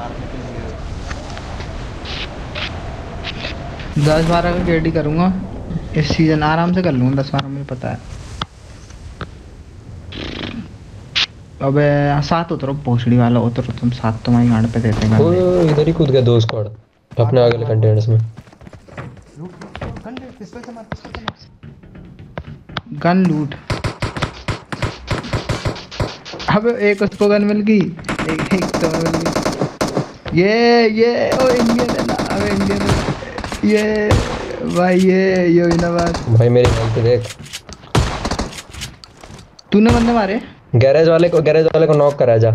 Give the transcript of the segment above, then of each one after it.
मारने के लिए। दस बारह का केडी करूँगा। इस सीज़न आराम से कर लूँगा दस बारह मुझे पता है। अबे साथ उतरो पोछड़ी वाला उतरो तुम साथ तुम्हारी गांड पे देते हैं ओ इधर ही कूद गया दो स्क्वाड अपने आगे कंटेनर्स में। गन लूट अबे एक उसको गन मिल गई एक एक तो मिल गई। ये ये ओ इंडियन है ना अबे इंडियन ये भाई ये ये हुई भाई मेरी हेल्थ देख। तूने बंदे मारे? गैरेज वाले को गैरेज वाले को नॉक करा जा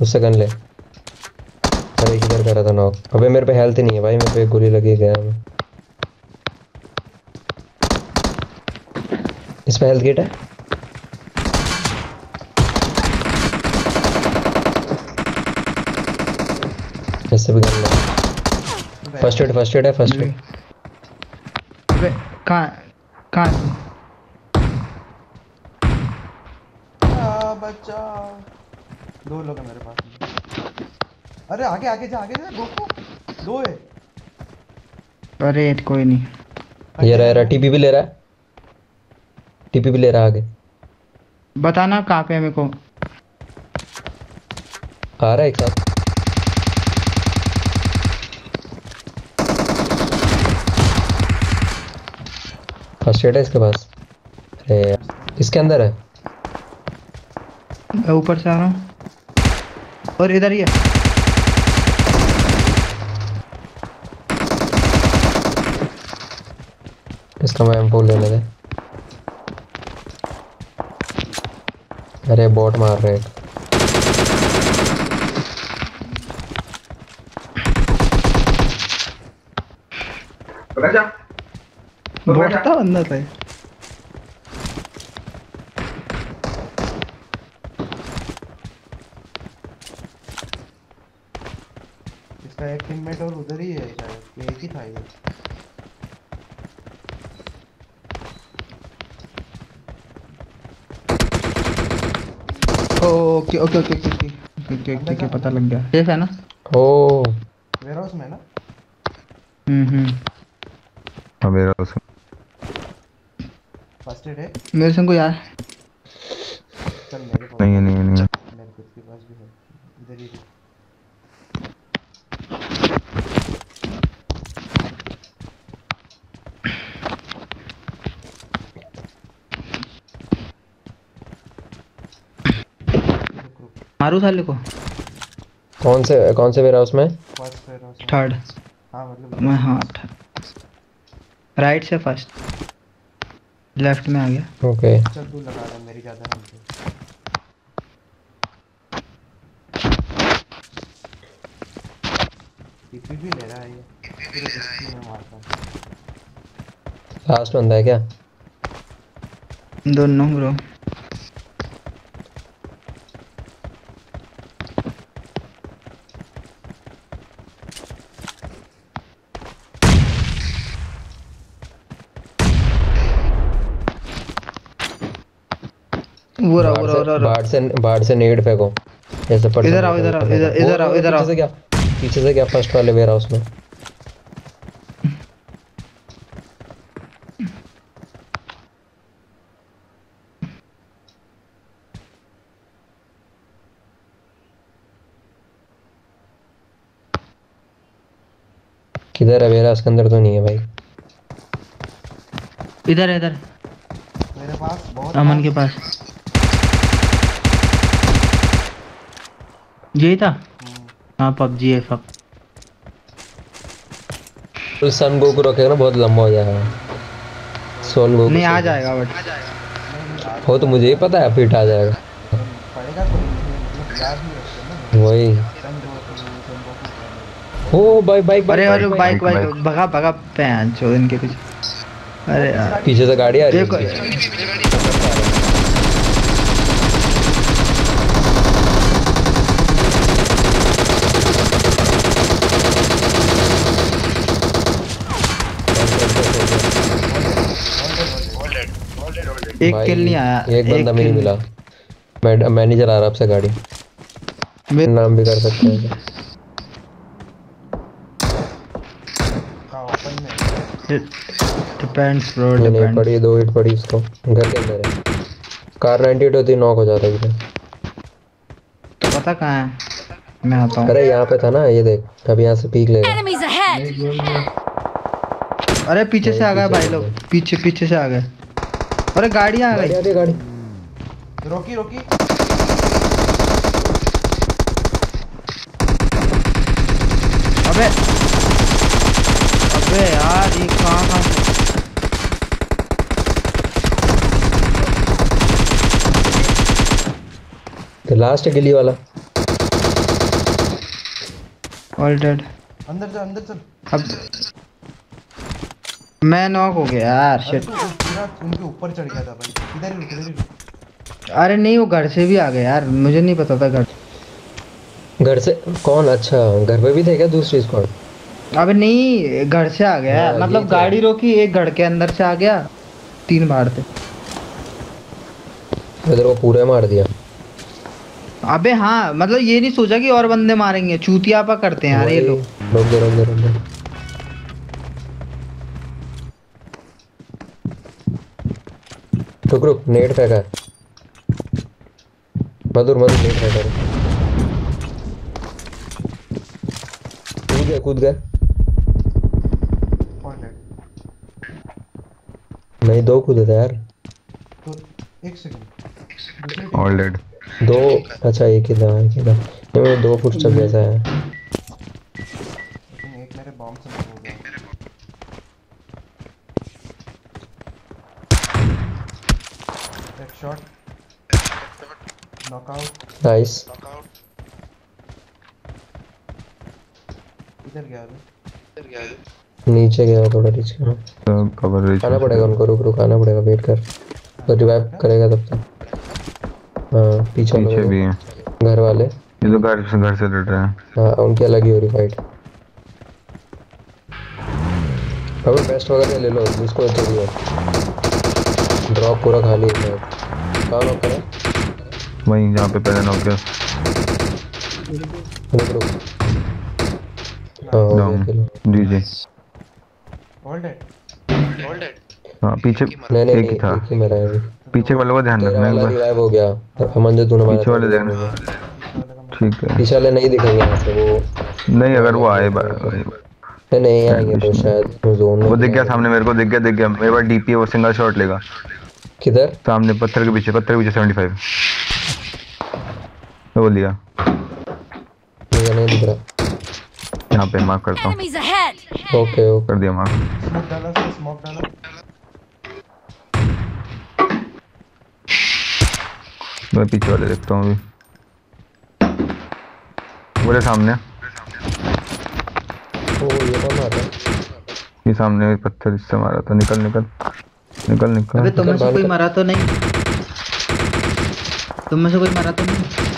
उससे गन ले। अरे किधर करा था नॉक अबे मेरे पे हेल्थ ही नहीं है भाई मेरे पे गोली लगी गया मैं इसमें हेल्थ किट है? इससे भी गन ले फ़र्स्ट एड फ़र्स्ट एड है फ़र्स्ट एड अबे कहाँ कहाँ है? आ, बच्चा। दो लोग हैं मेरे पास। अरे आगे आगे जा आगे जा गोको दो है। अरे कोई नहीं। ये रहा रहा टीपी भी ले रहा है। टीपी भी ले रहा है आगे। बताना कहाँ पे है मेरे को। आ रहा है एक साथ। फ़र्स्ट एड है इसके पास? अरे इसके अंदर है? मैं ऊपर से आ रहा हूँ। और इधर ही है। इसका मैं एम लेने दे अरे बॉट मार रहे हैं। बहुत भोटता बंदा था इसका एक टीममेट और उधर ही है शायद एक ही था ये okay okay okay okay okay okay okay पता लग गया सेफ़ है ना ओ वेयरहाउस में ना हम्म हम्म वेयरहाउस में उस है मेरे संग को यार। चल मेरे पास नहीं नहीं नहीं। मेरे खुद के पास भी है। इधर ही है। मारू साले को। कौन से कौन से वेयर हाउस में? फ़र्स्ट वेयर हाउस में। थर्ड हाँ मतलब मैं हाँ राइट से फ़र्स्ट लेफ़्ट में आ गया। ओके। चल तू लगा दे मेरी ज़्यादा हम पीपी भी ले रहा है ये पूरे डिस्प्ले में मारता है लास्ट बंदा है क्या? दोनों ब्रो वो रहा वो रहा बाढ़ से बाढ़ से नेड फेंको। ऐसे पड़ इधर आओ, इधर आओ, इधर- इधर आओ, इधर आओ। पीछे से क्या? पीछे से क्या फ़र्स्ट वाले वेयर हाउस में किधर है वेयर हाउस के अंदर तो नहीं है भाई। इधर है, इधर। मेरे पास बहुत अमन के पास। यही था? हाँ पबजी है सब। तो सन गोकू रखेगा ना बहुत लंबा हो जाएगा। सोल गोकू नहीं आ जाएगा बट वो तो मुझे ही पता है फिट आ जाएगा। पड़ेगा याद नहीं रखते ना वही सन सन ओ बाइक बाइक अरे अरे बाइक, बाइक भगा भगा पैन चो इनके कुछ अरे यार। पीछे से गाड़ी आ रही है। एक किल नहीं आया एक बंदा भी नहीं मिला। मैं मैनेजर आ रहा आपसे गाड़ी। नाम भी कर सकते हैं। डिपेंड्स ब्रो डिपेंड्स पड़ी दो हिट पड़ी उसको। घर के अंदर कार 98 होती नॉक हो जाता है तो पता कहाँ है? मैं आता हूँ। अरे यहाँ पे था ना ये देख। अब यहाँ से पीक लेगा अरे पीछे से आ गए भाई लोग। पीछे पीछे से आ गए। अरे गाड़ियाँ आ गई। गाड़ी रोकी रोकी। अबे। अबे यार ये कहाँ कहाँ तो लास्ट गिली वाला। ऑल डेड अंदर जा अंदर चल। अब मैं नॉक हो गया यार शिट उनके ऊपर चढ़ गया था भाई इधर ही इधर ही अरे नहीं वो घर से भी आ गए यार मुझे नहीं पता था घर घर से? कौन? अच्छा घर पे भी थे क्या दूसरी स्क्वाड अबे नहीं घर से आ गया हाँ, मतलब तो- गाड़ी रोकी एक घर के अंदर से आ गया तीन बार थे। इधर को पूरे मार दिया। अबे हाँ मतलब ये नहीं सोचा कि और बंदे मारेंगे चूतियापा करते हैं यार ये लोग। रुक दे रुक दे रुक रुक नेट फेंका है मधुर मधुर नेट फेंका है कूद गए कूद डेड नहीं दो कूदे थे यार। तो एक सेकंड ऑल डेड दो अच्छा एक ही था एक ही था। ये मेरे दो फुटस्टेप जैसा है। नाइस इधर गया अभी। नीचे गया थोड़ा रीच करो कवर रीच आना पड़ेगा उनको रुक रुक आना पड़ेगा वेट कर। तो रिवाइव करेगा तब तक हाँ पीछे पीछे लोग भी हैं। है घर वाले। ये तो घर से घर से लड़ रहे हैं। हाँ उनकी अलग ही हो रही फाइट अब बेस्ट वगैरह ले लो जिसको चाहिए ड्रॉप पूरा खाली है नॉक करा? वहीं जहाँ पे पहले नॉक गया डाउन जी जी ऑल डेड हाँ पीछे नहीं नहीं एक ही था। एक ही मेरा है। पीछे वालों का ध्यान रखना एक बार। रिवाइव हो गया। अमन जो मारा पीछे वाले देखना। ठीक है। पीछे वाले नहीं दिखेंगे यहाँ से वो नहीं अगर वो आए नहीं नहीं आएँगे तो शायद जोन में वो दिख गया सामने मेरे को दिख गया दिख गया। मेरे पास डीपी है वो सिंगल शॉट लेगा। किधर? सामने पत्थर के पीछे पत्थर के पीछे सेवेंटी फाइव वो लिया। मुझे नहीं दिख रहा यहाँ पे मार्क करता हूँ। ओके ओके कर दिया मार्क स्मोक डाला सर स्मोक डाला मैं पीछे वाले देखता हूँ अभी। बोले सामने। ओ ये कौन मारा? ये सामने पत्थर इससे मारा था। निकल निकल। निकल निकल। अबे तुम में से कोई। मरा तो नहीं? तुम में से कोई मरा तो नहीं?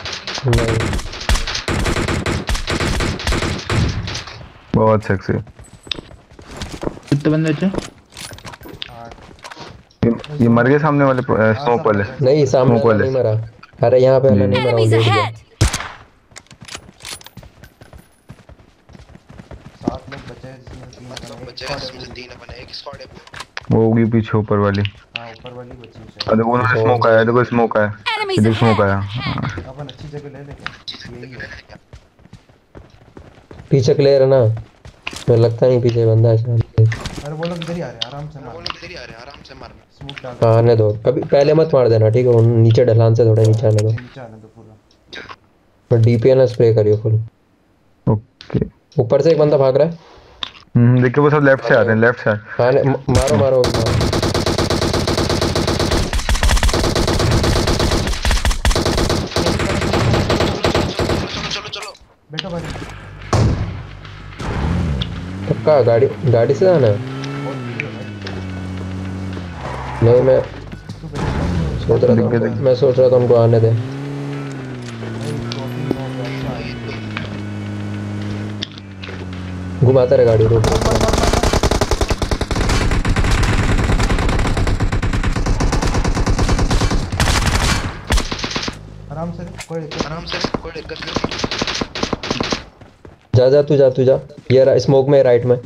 बहुत सेक्सी कितने बंदे बचे आठ ये, ये मर गए सामने वाले स्मोक वाले। नहीं सामने वाले। नहीं मरा। अरे यहाँ पे वाला नहीं मरा! सात लोग बचे हैं जिसमें तीन बने एक स्क्वाड है। वो होगी पीछे ऊपर वाली। हाँ ऊपर वाली बची है। अरे वो उन्होंने स्मोक आया देखो स्मोक आया। देख स्मोक आया। अपन अच्छी जगह ले लेंगे। पीछे क्लियर है ना? मुझे लगता नहीं पीछे बंदा है। शायद अरे वो लोग इधर ही आ रहे हैं आराम से मार। इधर ही आ रहे हैं आराम से मारना स्मोक डाल हाँ आने दो। अभी पहले मत मार देना ठीक है? नीचे ढलान से थोड़ा नीचे आने दो। नीचे आने दो पूरा। और डीपीएन स्प्रे करियो फुल ओके ऊपर से एक बंदा भाग रहा है। देखिए वो सब लेफ़्ट से आ रहे हैं लेफ़्ट से मारो मारो। पक्का गाड़ी गाड़ी से जाना है? नहीं मैं सोच रहा था मैं सोच रहा था उनको आने दे। घुमाता रहे गाड़ी रोक जा जा तू जा तू जा। ये स्मोक में राइट में।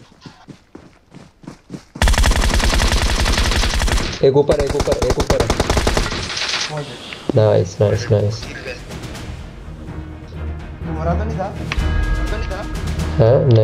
एक ऊपर एक ऊपर एक ऊपर। नाइस नाइस नाइस तुम्हारा तो नहीं था? हाँ नहीं